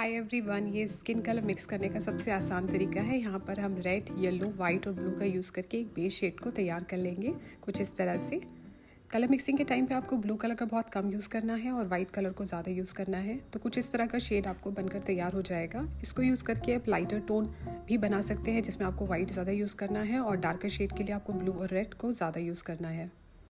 हाय everyone ये skin colour mix करने का सबसे आसान तरीका है। यहाँ पर हम रेड येलो वाइट और ब्लू का यूज़ करके एक बेस शेड को तैयार कर लेंगे कुछ इस तरह से। कलर मिक्सिंग के टाइम पे आपको ब्लू कलर का बहुत कम यूज़ करना है और वाइट कलर को ज़्यादा यूज़ करना है। तो कुछ इस तरह का शेड आपको बनकर तैयार हो जाएगा। इसको यूज़ करके आप लाइटर टोन भी बना सकते हैं, जिसमें आपको वाइट ज़्यादा यूज़ करना है और डार्कर शेड के लिए आपको ब्लू और रेड को ज़्यादा यूज़ करना है।